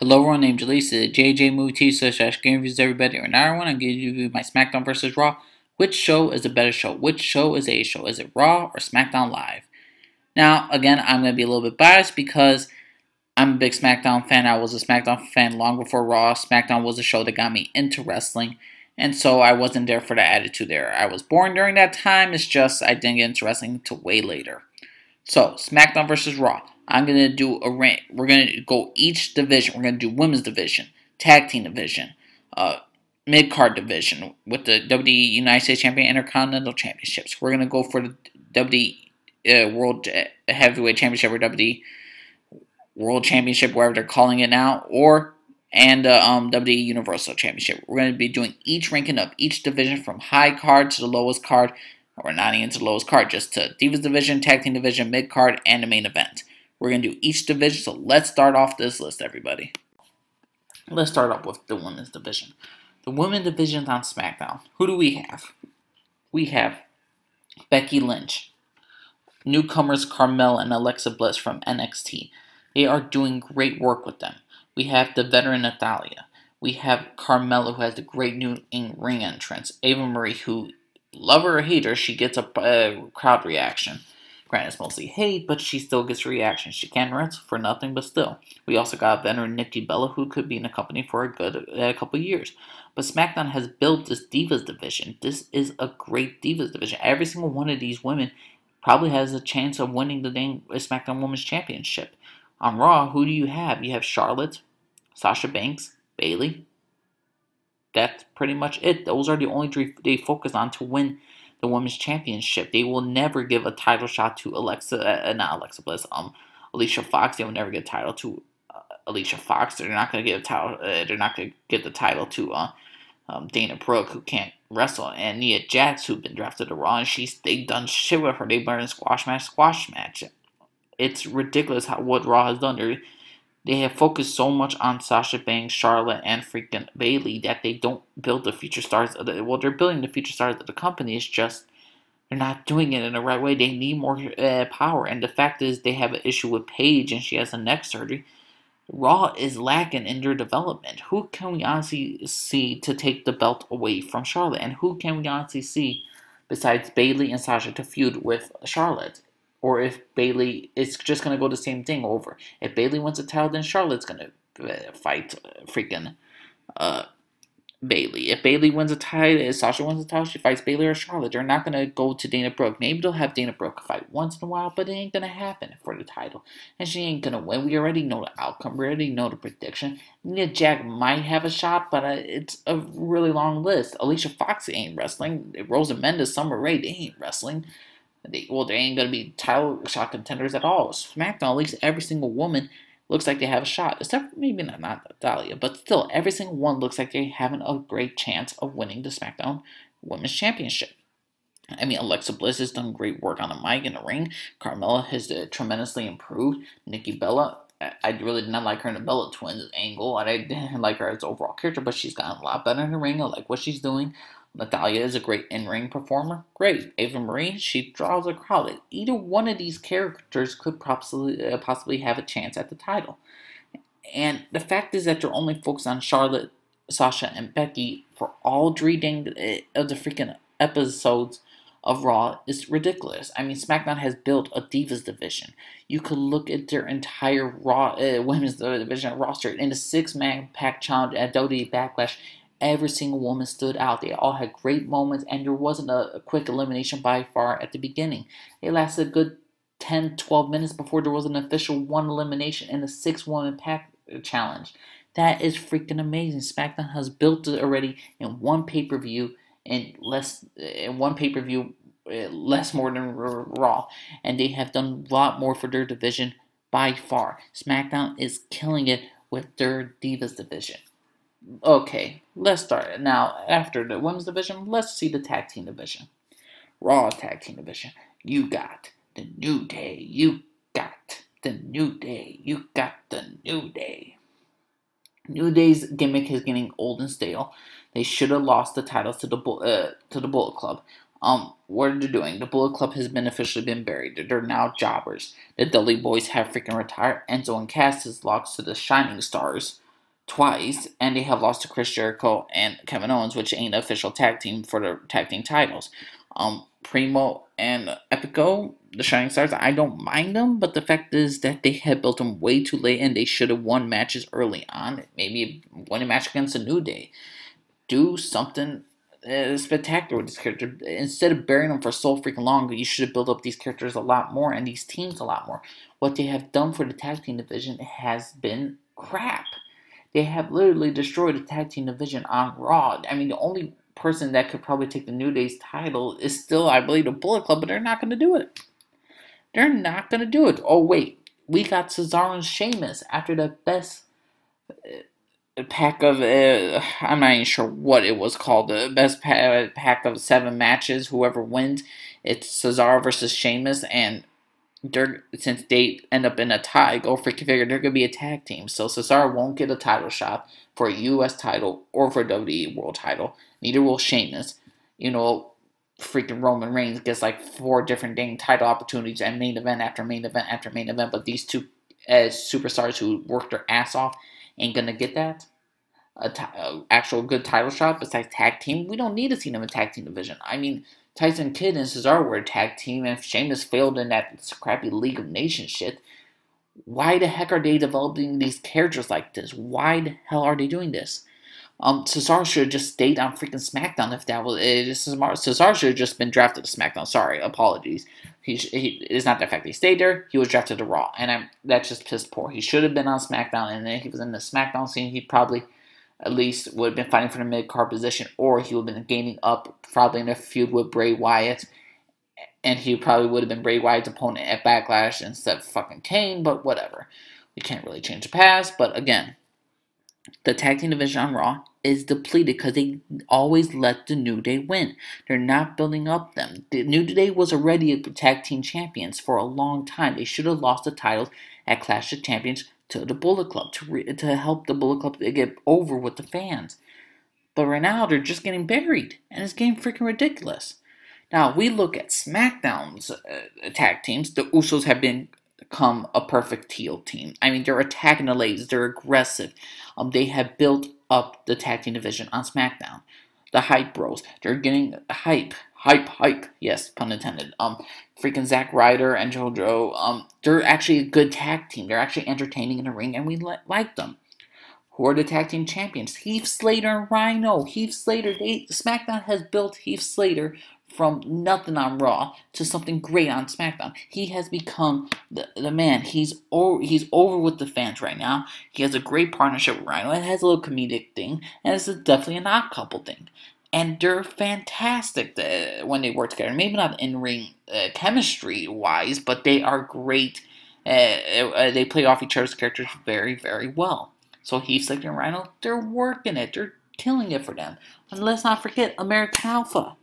Hello everyone, named Jaleesa, JJ Movie TV slash Game Reviews everybody. And now I want to give you my SmackDown versus Raw. Which show is a better show? Which show is a show? Is it Raw or SmackDown Live? Now, again, I'm going to be a little bit biased because I'm a big SmackDown fan. I was a SmackDown fan long before Raw. SmackDown was a show that got me into wrestling. And so I wasn't there for the attitude there. I was born during that time. It's just I didn't get into wrestling until way later. So, SmackDown versus Raw. I'm going to do a rank. We're going to go each division. We're going to do women's division, tag team division, uh, mid card division with the WWE United States Champion Intercontinental Championships. We're going to go for the WWE uh, World Heavyweight Championship or WWE World Championship, wherever they're calling it now, or and uh, um, WWE Universal Championship. We're going to be doing each ranking of each division from high card to the lowest card, or not even to the lowest card, just to Divas Division, Tag Team Division, Mid Card, and the main event. We're going to do each division, so let's start off this list, everybody. Let's start off with the women's division. The women's division on SmackDown. Who do we have? We have Becky Lynch, newcomers Carmella and Alexa Bliss from NXT. They are doing great work with them. We have the veteran Natalya. We have Carmella, who has the great new in ring entrance. Eva Marie, who, love her or hate her, she gets a uh, crowd reaction. Granted, it's mostly hate, but she still gets reactions. She can't wrestle for nothing, but still. We also got veteran Nikki Bella, who could be in the company for a good a couple years. But SmackDown has built this Divas division. This is a great Divas division. Every single one of these women probably has a chance of winning the SmackDown Women's Championship. On Raw, who do you have? You have Charlotte, Sasha Banks, Bayley. That's pretty much it. Those are the only three they focus on to win the women's championship. They will never give a title shot to Alexa, uh, not Alexa Bliss, um, Alicia Fox. They will never get a title to uh, Alicia Fox. They're not going to give a title. Uh, they're not going to get the title to uh, um, Dana Brooke, who can't wrestle, and Nia Jax, who's been drafted to Raw, and she's they done shit with her. They learned squash match, squash match. It's ridiculous how what Raw has done. They're, they have focused so much on Sasha Banks, Charlotte, and freaking Bayley that they don't build the future stars. Of the, well, they're building the future stars of the company. It's just they're not doing it in the right way. They need more uh, power. And the fact is, they have an issue with Paige, and she has a neck surgery. Raw is lacking in their development. Who can we honestly see to take the belt away from Charlotte? And who can we honestly see besides Bayley and Sasha to feud with Charlotte? Or if Bayley, it's just gonna go the same thing over. If Bayley wins a title, then Charlotte's gonna uh, fight uh, freaking uh, Bayley. If Bayley wins a title, if Sasha wins a title, she fights Bayley or Charlotte. They're not gonna go to Dana Brooke. Maybe they'll have Dana Brooke fight once in a while, but it ain't gonna happen for the title. And she ain't gonna win. We already know the outcome. We already know the prediction. Nia Jax might have a shot, but uh, it's a really long list. Alicia Fox ain't wrestling. Rosa Mendes, Summer Rae, they ain't wrestling. They, well, they ain't gonna be title shot contenders at all. SmackDown, at least every single woman looks like they have a shot, except maybe not, not Dahlia, but still, every single one looks like they're having a great chance of winning the SmackDown Women's Championship. I mean, Alexa Bliss has done great work on the mic in the ring. Carmella has uh, tremendously improved. Nikki Bella, I really did not like her in the Bella Twins angle. And I didn't like her as overall character, but she's gotten a lot better in the ring. I like what she's doing. Natalya is a great in-ring performer. Great. Eva Marie, she draws a crowd. Either one of these characters could possibly, uh, possibly have a chance at the title. And the fact is that they're only focused on Charlotte, Sasha, and Becky for all three dang, uh, of the freaking episodes of Raw is ridiculous. I mean, SmackDown has built a Divas division. You could look at their entire Raw uh, Women's Division roster in a six-man pack challenge at WWE Backlash Every single woman stood out. They all had great moments, and there wasn't a, a quick elimination by far at the beginning. It lasted a good 10 12 minutes before there was an official one elimination in the six woman pack challenge. That is freaking amazing. SmackDown has built it already in one pay per view in less in one pay per view uh, less more than Raw, and they have done a lot more for their division by far. SmackDown is killing it with their Divas division. Okay, let's start it. now. After the women's division, let's see the tag team division. Raw tag team division. You got the New Day. You got the New Day. You got the New Day. New Day's gimmick is getting old and stale. They should have lost the titles to the uh, to the Bullet Club. Um, what are they doing? The Bullet Club has been officially been buried. They're now jobbers. The Dudley Boyz have freaking retired. Enzo and Cass is lost to the Shining Stars twice, and they have lost to Chris Jericho and Kevin Owens, which ain't the official tag team for the tag team titles. Um, Primo and Epico, the Shining Stars, I don't mind them, but the fact is that they had built them way too late and they should have won matches early on. Maybe won a match against a New Day. Do something uh, spectacular with this character. Instead of burying them for so freaking long, you should have built up these characters a lot more and these teams a lot more. What they have done for the tag team division has been crap. They have literally destroyed the tag team division on Raw. I mean, the only person that could probably take the New Day's title is still, I believe, the Bullet Club, but they're not going to do it. They're not going to do it. Oh, wait. We got Cesaro and Sheamus after the best uh, pack of, uh, I'm not even sure what it was called, the best pack of seven matches. Whoever wins, it's Cesaro versus Sheamus, and they're since they end up in a tie, go freaking figure, they're gonna be a tag team. So Cesaro won't get a title shot for a US title or for a WWE World title. Neither will Sheamus. You know, freaking Roman Reigns gets like four different dang title opportunities and main event after main event after main event, but these two as superstars who work their ass off ain't gonna get that. A, t- a actual good title shot besides tag team. We don't need to see them in tag team division. I mean, Tyson Kidd and Cesaro were a tag team, and if Sheamus failed in that crappy League of Nations shit, why the heck are they developing these characters like this? Why the hell are they doing this? Um, Cesaro should have just stayed on freaking SmackDown if that was it. Cesaro should have just been drafted to SmackDown. Sorry, apologies. He, he it's not the fact he stayed there. He was drafted to Raw, and I'm that's just piss poor. He should have been on SmackDown, and then he was in the SmackDown scene. He probably at least would have been fighting for the mid card position, or he would have been gaining up probably in a feud with Bray Wyatt, and he probably would have been Bray Wyatt's opponent at Backlash instead of fucking Kane. But whatever, we can't really change the past. But again, the tag team division on Raw is depleted because they always let the New Day win. They're not building up them. The New Day was already a tag team champions for a long time. They should have lost the titles at Clash of Champions to the Bullet Club to re- to help the Bullet Club get over with the fans. But right now they're just getting buried, and it's getting freaking ridiculous. Now we look at SmackDown's uh, tag teams. The Usos have been become a perfect heel team. I mean, they're attacking the ladies. They're aggressive. Um, they have built up the tag team division on SmackDown. The Hype Bros. They're getting hype hype, hype. Yes, pun intended. Um, freaking Zack Ryder and Mojo. Um, they're actually a good tag team. They're actually entertaining in the ring, and we li- like them. Who are the tag team champions? Heath Slater and Rhino. Heath Slater. They SmackDown has built Heath Slater from nothing on Raw to something great on SmackDown. He has become the, the man. He's over, he's over with the fans right now. He has a great partnership with Rhino. It has a little comedic thing, and it's definitely an odd couple thing and they're fantastic when they work together. Maybe not in ring uh, chemistry wise, but they are great. Uh, uh, they play off each other's characters very, very well. So Heath Slater and Rhino, they're working it. They're killing it for them. And let's not forget American Alpha.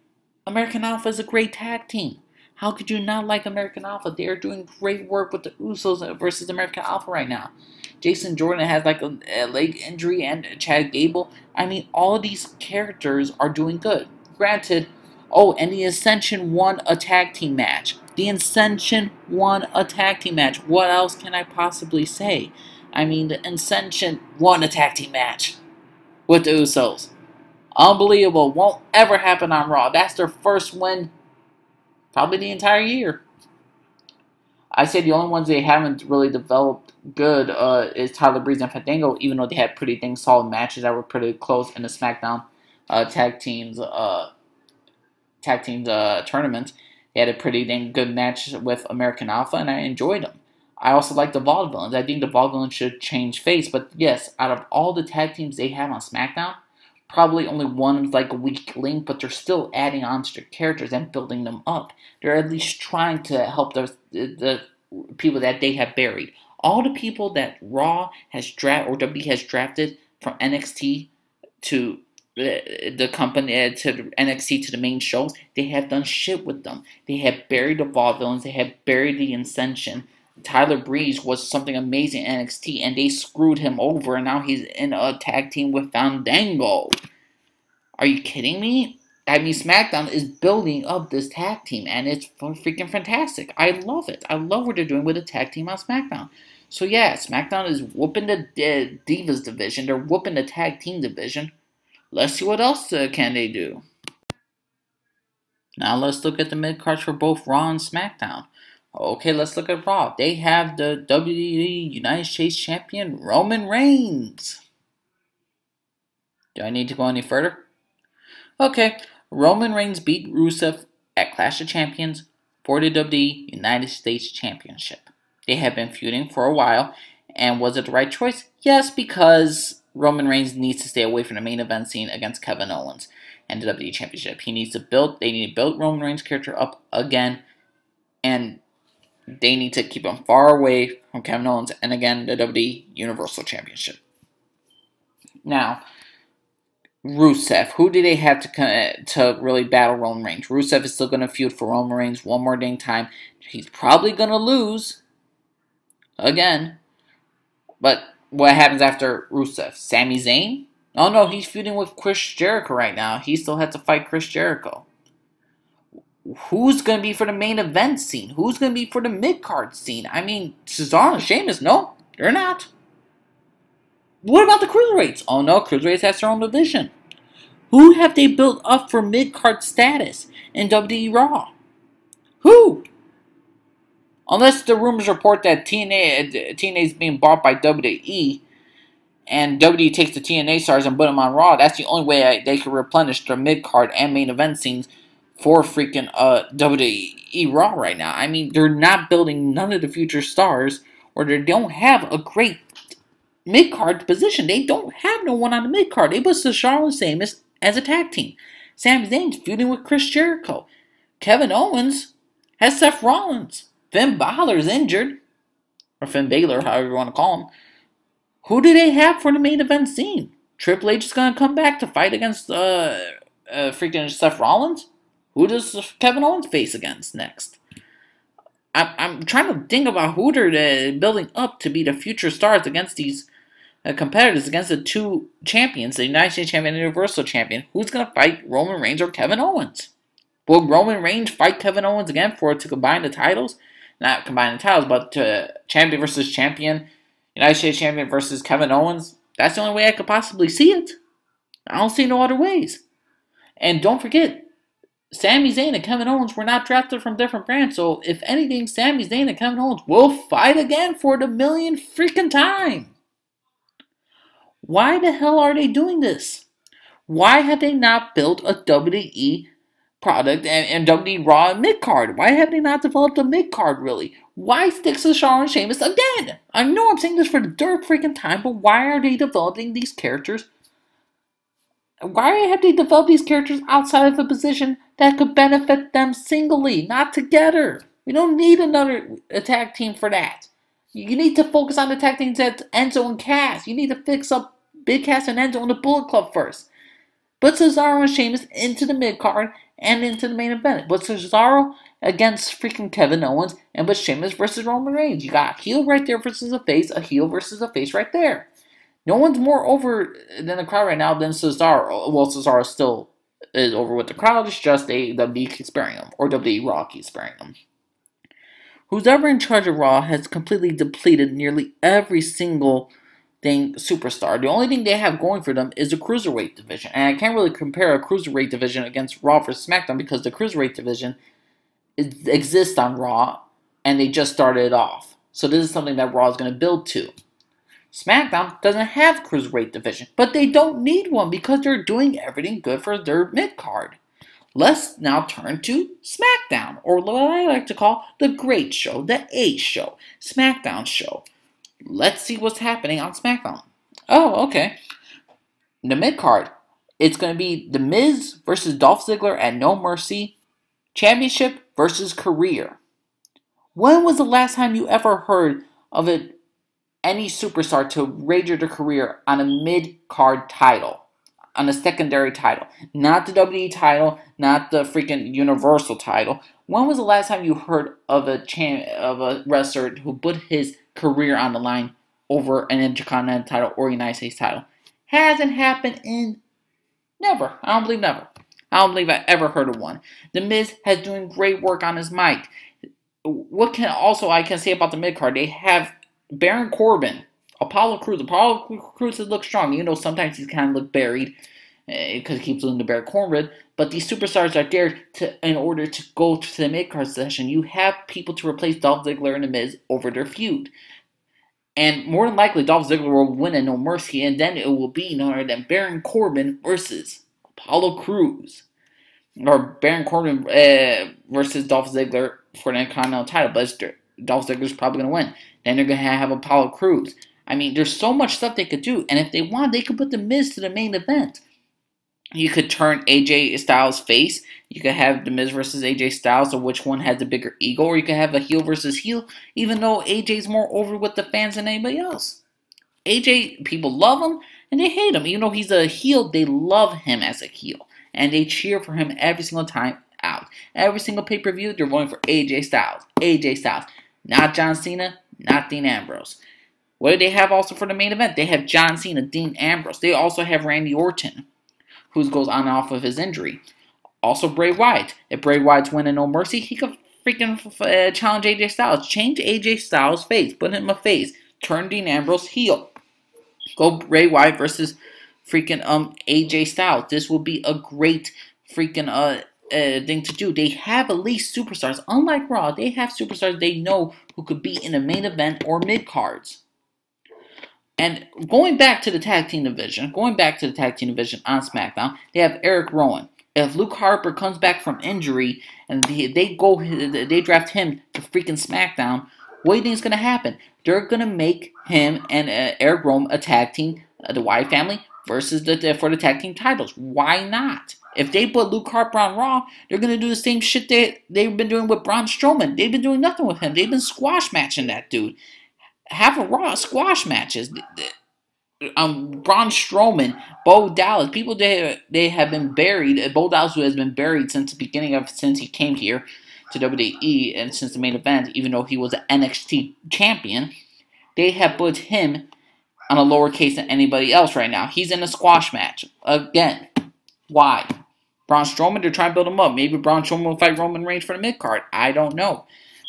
American Alpha is a great tag team. How could you not like American Alpha? They are doing great work with the Usos versus American Alpha right now. Jason Jordan has like a, a leg injury and Chad Gable. I mean, all of these characters are doing good. Granted, oh, and the Ascension won a tag team match. The Ascension won a tag team match. What else can I possibly say? I mean, the Ascension won a tag team match with the Usos. Unbelievable. Won't ever happen on Raw. That's their first win, probably the entire year. I say the only ones they haven't really developed good uh, is Tyler Breeze and Fandango, even though they had pretty dang solid matches that were pretty close in the SmackDown uh, tag teams uh, tag teams uh, tournament. They had a pretty dang good match with American Alpha, and I enjoyed them. I also like the Vaudevillains. I think the Vaudevillains should change face, but yes, out of all the tag teams they have on SmackDown, probably only one like a weak link, but they're still adding on to their characters and building them up. They're at least trying to help the, the people that they have buried. All the people that Raw has drafted or WWE has drafted from NXT to the, the company uh, to NXT to the main shows, they have done shit with them. They have buried the Vaudevillains. They have buried the Ascension. Tyler Breeze was something amazing in NXT, and they screwed him over, and now he's in a tag team with Fandango. Are you kidding me? I mean, SmackDown is building up this tag team, and it's freaking fantastic. I love it. I love what they're doing with the tag team on SmackDown. So yeah, SmackDown is whooping the Divas division. They're whooping the tag team division. Let's see what else uh, can they do. Now let's look at the mid cards for both Raw and SmackDown. Okay, let's look at Raw. They have the WWE United States Champion Roman Reigns. Do I need to go any further? Okay, Roman Reigns beat Rusev at Clash of Champions for the WWE United States Championship. They have been feuding for a while, and was it the right choice? Yes, because Roman Reigns needs to stay away from the main event scene against Kevin Owens and the WWE Championship. He needs to build. They need to build Roman Reigns' character up again, and they need to keep him far away from Kevin Owens and again the WWE Universal Championship. Now, Rusev, who do they have to to really battle Roman Reigns? Rusev is still going to feud for Roman Reigns one more dang time. He's probably going to lose again. But what happens after Rusev? Sami Zayn? Oh no, he's feuding with Chris Jericho right now. He still has to fight Chris Jericho. Who's going to be for the main event scene? Who's going to be for the mid card scene? I mean, Cesaro and Sheamus, no, they're not. What about the cruiserweights? Oh no, cruiserweights has their own division. Who have they built up for mid card status in WWE Raw? Who? Unless the rumors report that TNA TNA is being bought by WWE, and WWE takes the TNA stars and put them on Raw, that's the only way they can replenish their mid card and main event scenes for freaking uh, WWE Raw right now. I mean, they're not building none of the future stars, or they don't have a great mid card position. They don't have no one on the mid card. They put the and Sheamus as a tag team. Sami Zayn's feuding with Chris Jericho. Kevin Owens has Seth Rollins. Finn Balor's injured, or Finn Balor, however you want to call him. Who do they have for the main event scene? Triple H is going to come back to fight against uh, uh, freaking Seth Rollins? Who does Kevin Owens face against next? I'm, I'm trying to think about who they're uh, building up to be the future stars against these uh, competitors, against the two champions, the United States Champion and Universal Champion. Who's going to fight Roman Reigns or Kevin Owens? Will Roman Reigns fight Kevin Owens again for to combine the titles? Not combine the titles, but to champion versus champion United States Champion versus Kevin Owens, that's the only way I could possibly see it. I don't see no other ways. And don't forget, Sami Zayn and Kevin Owens were not drafted from different brands, so if anything, Sami Zayn and Kevin Owens will fight again for the million freaking time. Why the hell are they doing this? Why have they not built a WWE product and, and WWE Raw mid card? Why have they not developed a mid card really? Why stick to Shawn and Sheamus again? I know I'm saying this for the third freaking time, but why are they developing these characters? Why have they developed these characters outside of a position that could benefit them singly, not together? We don't need another attack team for that. You need to focus on the tag teams at Enzo and Cass. You need to fix up Big Cass and Enzo in the Bullet Club first. Put Cesaro and Sheamus into the mid card and into the main event. But Cesaro against freaking Kevin Owens and but Sheamus versus Roman Reigns. You got a heel right there versus a face, a heel versus a face right there. No one's more over than the crowd right now than Cesaro. Well, Cesaro still is over with the crowd. It's just a WWE sparing him, or WWE Raw keeps sparing him. Who's ever in charge of Raw has completely depleted nearly every single thing superstar. The only thing they have going for them is the cruiserweight division, and I can't really compare a cruiserweight division against Raw versus SmackDown because the cruiserweight division exists on Raw, and they just started it off. So this is something that Raw is going to build to. SmackDown doesn't have cruiserweight division, but they don't need one because they're doing everything good for their mid card. Let's now turn to SmackDown, or what I like to call the Great Show, the A Show, SmackDown Show. Let's see what's happening on SmackDown. Oh, okay. The mid card, it's going to be The Miz versus Dolph Ziggler at No Mercy Championship versus career. When was the last time you ever heard of a, any superstar to wager their career on a mid card title? On a secondary title. Not the WWE title, not the freaking Universal title. When was the last time you heard of a champ, of a wrestler who put his career on the line over an Intercontinental title or United States title? Hasn't happened in never. I don't believe never. I don't believe I ever heard of one. The Miz has doing great work on his mic. What can also I can say about the mid card? They have Baron Corbin, Apollo Crews. Apollo Crews has looked strong. You know, sometimes he's kind of looked buried because uh, he keeps losing to Baron Corbin. But these superstars are there to, in order to go to the mid card session. You have people to replace Dolph Ziggler and The Miz over their feud. And more than likely, Dolph Ziggler will win at No Mercy, and then it will be none other than Baron Corbin versus Apollo Crews. Or Baron Corbin uh, versus Dolph Ziggler for the Intercontinental title. But Dolph Ziggler's probably going to win. Then they're going to have Apollo Crews. I mean, there's so much stuff they could do. And if they want, they could put The Miz to the main event. You could turn AJ Styles face. You could have The Miz versus AJ Styles, so which one has the bigger ego, or you could have a heel versus heel, even though AJ's more over with the fans than anybody else. AJ, people love him and they hate him. Even though he's a heel, they love him as a heel. And they cheer for him every single time out. Every single pay per view, they're voting for AJ Styles. AJ Styles. Not John Cena, not Dean Ambrose. What do they have also for the main event? They have John Cena, Dean Ambrose. They also have Randy Orton, who goes on and off of his injury. Also Bray Wyatt. If Bray Wyatt's winning No Mercy, he could freaking uh, challenge AJ Styles. Change AJ Styles' face. Put him a face. Turn Dean Ambrose heel. Go Bray Wyatt versus freaking um AJ Styles. This will be a great freaking uh uh, thing to do. They have at least superstars. Unlike Raw, they have superstars they know who could be in a main event or mid cards. And going back to the tag team division, going back to the tag team division on SmackDown, they have Eric Rowan. If Luke Harper comes back from injury and they, they go, they draft him to freaking SmackDown, what do you think is going to happen? They're going to make him and uh, Eric Rowan a tag team, uh, the Wyatt family, versus the, for the tag team titles. Why not? If they put Luke Harper on Raw, they're gonna do the same shit they they've been doing with Braun Strowman. They've been doing nothing with him. They've been squash matching that dude. Have a Raw squash matches. Um, Braun Strowman, Bo Dallas, people they they have been buried. Bo Dallas who has been buried since the beginning of since he came here to WWE and since the main event, even though he was an NXT champion, they have put him on a lower case than anybody else right now. He's in a squash match again. Why? Braun Strowman, they're trying to build him up. Maybe Braun Strowman will fight Roman Reigns for the mid card. I don't know.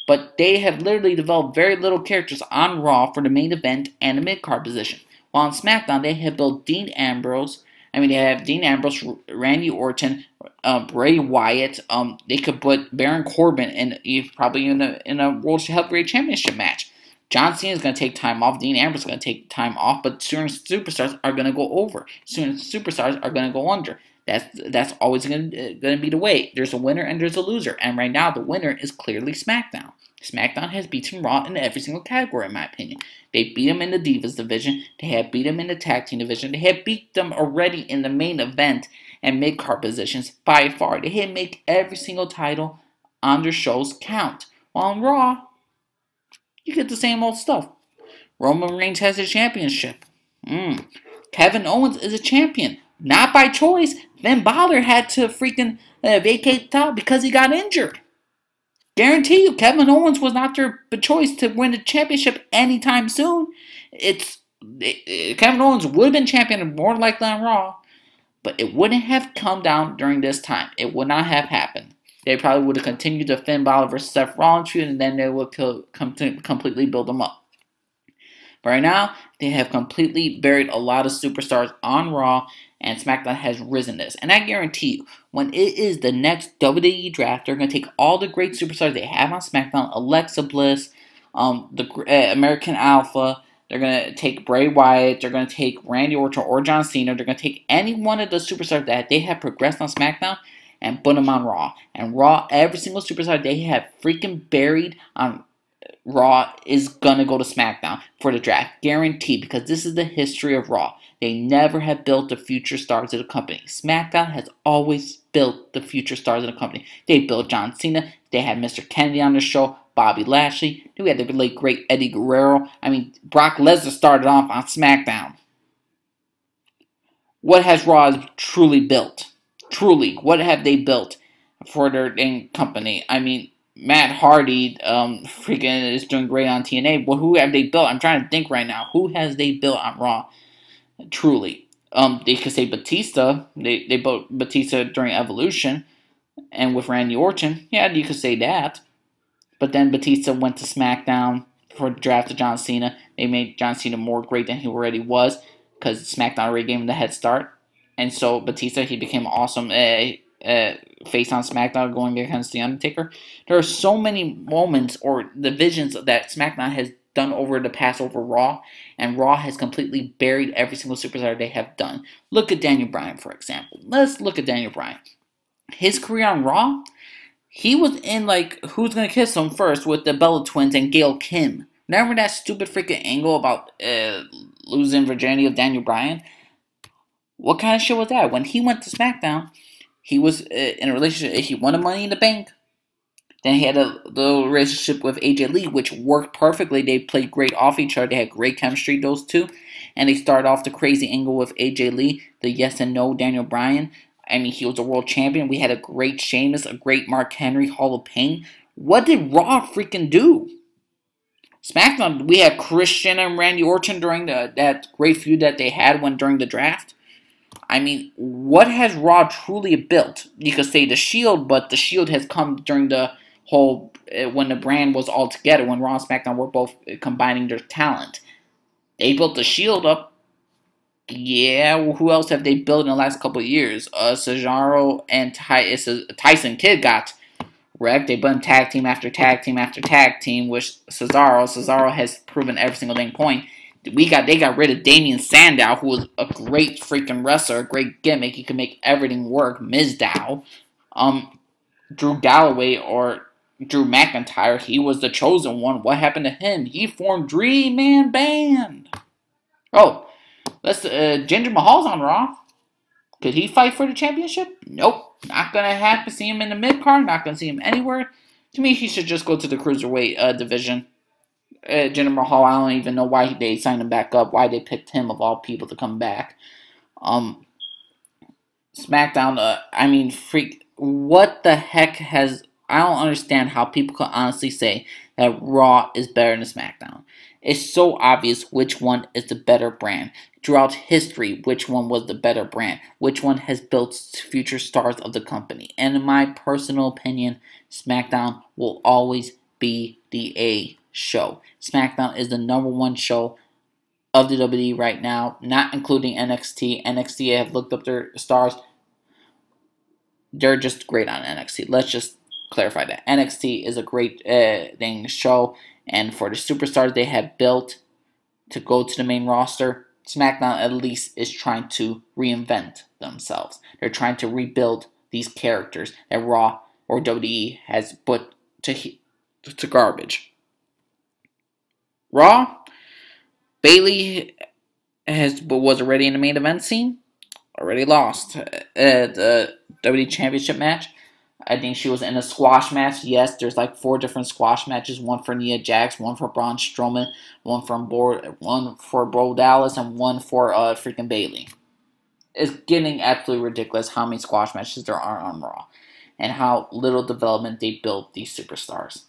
But they have literally developed very little characters on Raw for the main event and the mid card position. While on SmackDown, they have built Dean Ambrose. I mean, they have Dean Ambrose, Randy Orton, uh, Bray Wyatt. Um, they could put Baron Corbin in probably in a in a World Heavyweight Championship match. John Cena is going to take time off. Dean Ambrose is going to take time off. But soon superstars are going to go over. Soon superstars are going to go under. That's that's always going to be the way. There's a winner and there's a loser, and right now the winner is clearly SmackDown. SmackDown has beaten Raw in every single category, in my opinion. They beat them in the Divas division. They have beat them in the Tag Team division. They have beat them already in the main event and mid card positions by far. They have make every single title on their shows count. While on Raw, you get the same old stuff. Roman Reigns has a championship. Mm. Kevin Owens is a champion. Not by choice. Finn Balor had to freaking uh, vacate the title because he got injured. Guarantee you, Kevin Owens was not their choice to win the championship anytime soon. It's it, Kevin Owens would have been champion more likely on Raw, but it wouldn't have come down during this time. It would not have happened. They probably would have continued to Finn Balor versus Seth Rollins feud, and then they would completely build them up. But right now, they have completely buried a lot of superstars on Raw, and SmackDown has risen this. And I guarantee you, when it is the next WWE draft, they're going to take all the great superstars they have on SmackDown Alexa Bliss, um, the uh, American Alpha. They're going to take Bray Wyatt. They're going to take Randy Orton or John Cena. They're going to take any one of the superstars that they have progressed on SmackDown and put them on Raw. And Raw, every single superstar they have freaking buried on Raw is gonna go to SmackDown for the draft, guaranteed, because this is the history of Raw. They never have built the future stars of the company. SmackDown has always built the future stars of the company. They built John Cena. They had Mr. Kennedy on the show, Bobby Lashley. We had the late great Eddie Guerrero. I mean, Brock Lesnar started off on SmackDown. What has Raw truly built? Truly, what have they built for their company? I mean, Matt Hardy, um, freaking is doing great on TNA. But who have they built? I'm trying to think right now. Who has they built on Raw? Truly, um, they could say Batista. They they built Batista during Evolution, and with Randy Orton, yeah, you could say that. But then Batista went to SmackDown, for the draft of John Cena. They made John Cena more great than he already was because SmackDown already gave him the head start. And so Batista, he became awesome uh, uh, face on SmackDown going against The Undertaker. There are so many moments or divisions that SmackDown has done over the past over Raw, and Raw has completely buried every single superstar they have done. Look at Daniel Bryan, for example. Let's look at Daniel Bryan. His career on Raw, he was in like Who's Gonna Kiss Him first with the Bella Twins and Gail Kim. Remember that stupid freaking angle about uh, losing virginity of Daniel Bryan? What kind of shit was that? When he went to SmackDown, he was uh, in a relationship. He won a Money in the Bank. Then he had a little relationship with AJ Lee, which worked perfectly. They played great off each other. They had great chemistry, those two. And they started off the crazy angle with AJ Lee, the yes and no Daniel Bryan. I mean, he was a world champion. We had a great Sheamus, a great Mark Henry, Hall of Pain. What did Raw freaking do? SmackDown, we had Christian and Randy Orton during the, that great feud that they had when during the draft. I mean, what has Raw truly built? You could say the Shield, but the Shield has come during the whole uh, when the brand was all together. When Raw and SmackDown were both uh, combining their talent, they built the Shield up. Yeah, well, who else have they built in the last couple of years? Uh, Cesaro and Ty- Tyson Kidd got wrecked. They been tag team after tag team after tag team with Cesaro. Cesaro has proven every single dang point. We got they got rid of Damien Sandow, who was a great freaking wrestler, a great gimmick. He could make everything work. Mizdow, um, Drew Galloway or Drew McIntyre, he was the chosen one. What happened to him? He formed Three Man Band. Oh, let's uh, Jinder Mahal's on Raw. Could he fight for the championship? Nope. Not gonna happen. See him in the mid card. Not gonna see him anywhere. To me, he should just go to the cruiserweight uh, division. Uh, Jinder Mahal, I don't even know why they signed him back up. Why they picked him of all people to come back. Um, SmackDown. Uh, I mean, freak. What the heck has? I don't understand how people can honestly say that Raw is better than SmackDown. It's so obvious which one is the better brand. Throughout history, which one was the better brand? Which one has built future stars of the company? And in my personal opinion, SmackDown will always be the A show. SmackDown is the number one show of the WWE right now, not including NXT. NXT have looked up their stars. They're just great on NXT. Let's just clarify that. NXT is a great uh, thing show and for the superstars they have built to go to the main roster, SmackDown at least is trying to reinvent themselves. They're trying to rebuild these characters that Raw or WWE has put to to garbage. Raw, Bayley has was already in the main event scene, already lost uh, the WWE Championship match. I think she was in a squash match. Yes, there's like four different squash matches. One for Nia Jax, one for Braun Strowman, one from Bo- one for Bo Dallas, and one for uh freaking Bayley. It's getting absolutely ridiculous how many squash matches there are on Raw, and how little development they built these superstars.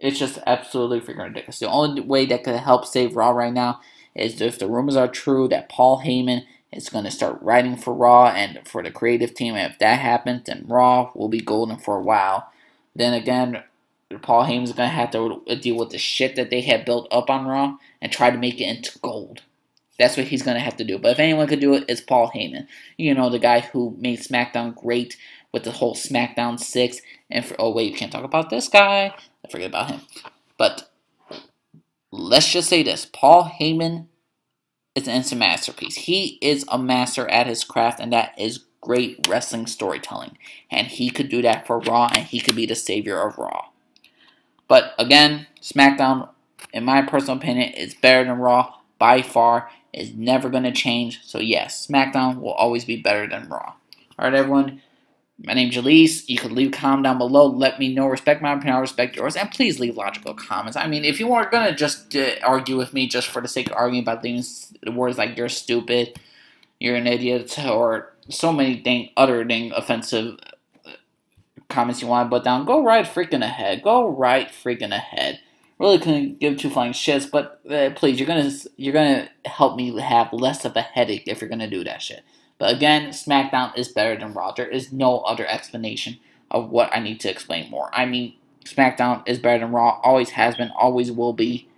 It's just absolutely freaking ridiculous. The only way that could help save Raw right now is if the rumors are true that Paul Heyman is going to start writing for Raw and for the creative team. And if that happens, then Raw will be golden for a while. Then again, Paul Heyman is going to have to deal with the shit that they had built up on Raw and try to make it into gold. That's what he's going to have to do. But if anyone could do it, it's Paul Heyman. You know, the guy who made SmackDown great with the whole SmackDown 6. And for, oh, wait, you can't talk about this guy. I forget about him. But let's just say this Paul Heyman is an instant masterpiece. He is a master at his craft, and that is great wrestling storytelling. And he could do that for Raw, and he could be the savior of Raw. But again, SmackDown, in my personal opinion, is better than Raw by far. Is never going to change. So yes, SmackDown will always be better than Raw. All right, everyone. My name's Jalise. You could leave a comment down below. Let me know. Respect my opinion. I respect yours. And please leave logical comments. I mean, if you weren't going to just uh, argue with me just for the sake of arguing about things, words like you're stupid, you're an idiot, or so many thing, other thing offensive uh, comments you want to put down, go right freaking ahead. Go right freaking ahead. Really couldn't give two flying shits, but uh, please, you're gonna you're gonna help me have less of a headache if you're gonna do that shit. But again, SmackDown is better than Raw. There is no other explanation of what I need to explain more. I mean, SmackDown is better than Raw. Always has been, always will be.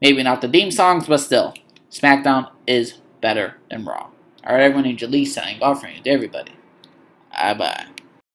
Maybe not the theme songs, but still. SmackDown is better than Raw. Alright, everyone, named Jalise signing off from you to everybody. Bye bye.